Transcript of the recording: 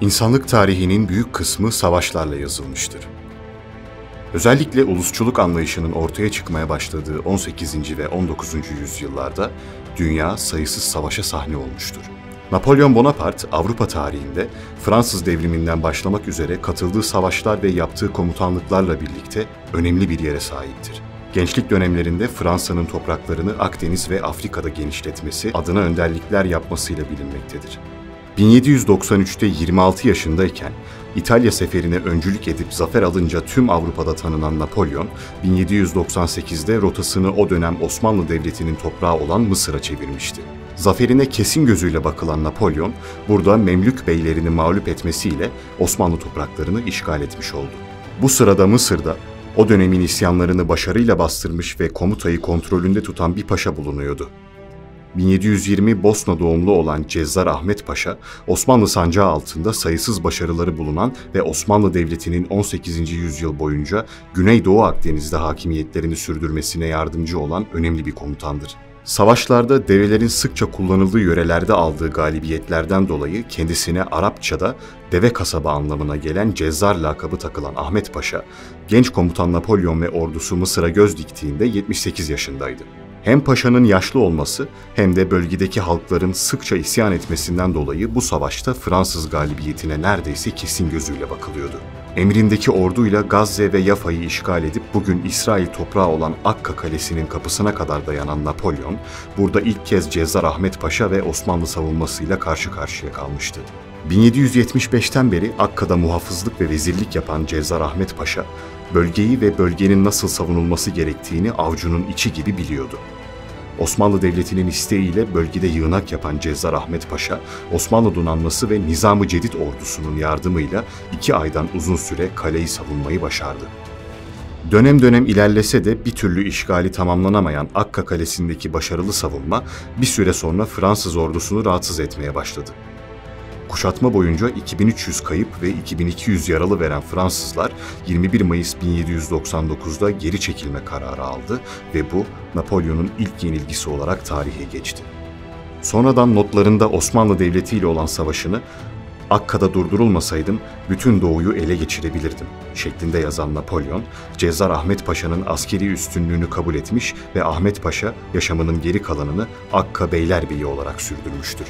İnsanlık tarihinin büyük kısmı savaşlarla yazılmıştır. Özellikle ulusçuluk anlayışının ortaya çıkmaya başladığı 18. ve 19. yüzyıllarda dünya sayısız savaşa sahne olmuştur. Napolyon Bonaparte Avrupa tarihinde Fransız devriminden başlamak üzere katıldığı savaşlar ve yaptığı komutanlıklarla birlikte önemli bir yere sahiptir. Gençlik dönemlerinde Fransa'nın topraklarını Akdeniz ve Afrika'da genişletmesi, adına önderlikler yapmasıyla bilinmektedir. 1793'te 26 yaşındayken İtalya seferine öncülük edip zafer alınca tüm Avrupa'da tanınan Napolyon, 1798'de rotasını o dönem Osmanlı Devleti'nin toprağı olan Mısır'a çevirmişti. Zaferine kesin gözüyle bakılan Napolyon, burada Memlük beylerini mağlup etmesiyle Osmanlı topraklarını işgal etmiş oldu. Bu sırada Mısır'da o dönemin isyanlarını başarıyla bastırmış ve komutayı kontrolünde tutan bir paşa bulunuyordu. 1720 Bosna doğumlu olan Cezzar Ahmet Paşa, Osmanlı sancağı altında sayısız başarıları bulunan ve Osmanlı Devleti'nin 18. yüzyıl boyunca Güneydoğu Akdeniz'de hakimiyetlerini sürdürmesine yardımcı olan önemli bir komutandır. Savaşlarda develerin sıkça kullanıldığı yörelerde aldığı galibiyetlerden dolayı kendisine Arapçada deve kasaba anlamına gelen Cezzar lakabı takılan Ahmet Paşa, genç komutan Napolyon ve ordusu Mısır'a göz diktiğinde 78 yaşındaydı. Hem paşanın yaşlı olması hem de bölgedeki halkların sıkça isyan etmesinden dolayı bu savaşta Fransız galibiyetine neredeyse kesin gözüyle bakılıyordu. Emrindeki orduyla Gazze ve Yafa'yı işgal edip bugün İsrail toprağı olan Akka Kalesi'nin kapısına kadar dayanan Napolyon, burada ilk kez Cezzar Ahmet Paşa ve Osmanlı savunmasıyla karşı karşıya kalmıştı. 1775'ten beri Akka'da muhafızlık ve vezirlik yapan Cezzar Ahmet Paşa, bölgeyi ve bölgenin nasıl savunulması gerektiğini avcunun içi gibi biliyordu. Osmanlı Devleti'nin isteğiyle bölgede yığınak yapan Cezzar Ahmet Paşa, Osmanlı donanması ve Nizam-ı Cedid ordusunun yardımıyla iki aydan uzun süre kaleyi savunmayı başardı. Dönem dönem ilerlese de bir türlü işgali tamamlanamayan Akka Kalesi'ndeki başarılı savunma bir süre sonra Fransız ordusunu rahatsız etmeye başladı. Kuşatma boyunca 2300 kayıp ve 2200 yaralı veren Fransızlar 21 Mayıs 1799'da geri çekilme kararı aldı ve bu Napolyon'un ilk yenilgisi olarak tarihe geçti. Sonradan notlarında Osmanlı Devleti ile olan savaşını Akka'da durdurulmasaydım bütün doğuyu ele geçirebilirdim şeklinde yazan Napolyon, Cezzar Ahmet Paşa'nın askeri üstünlüğünü kabul etmiş ve Ahmet Paşa yaşamının geri kalanını Akka Beylerbeyi olarak sürdürmüştür.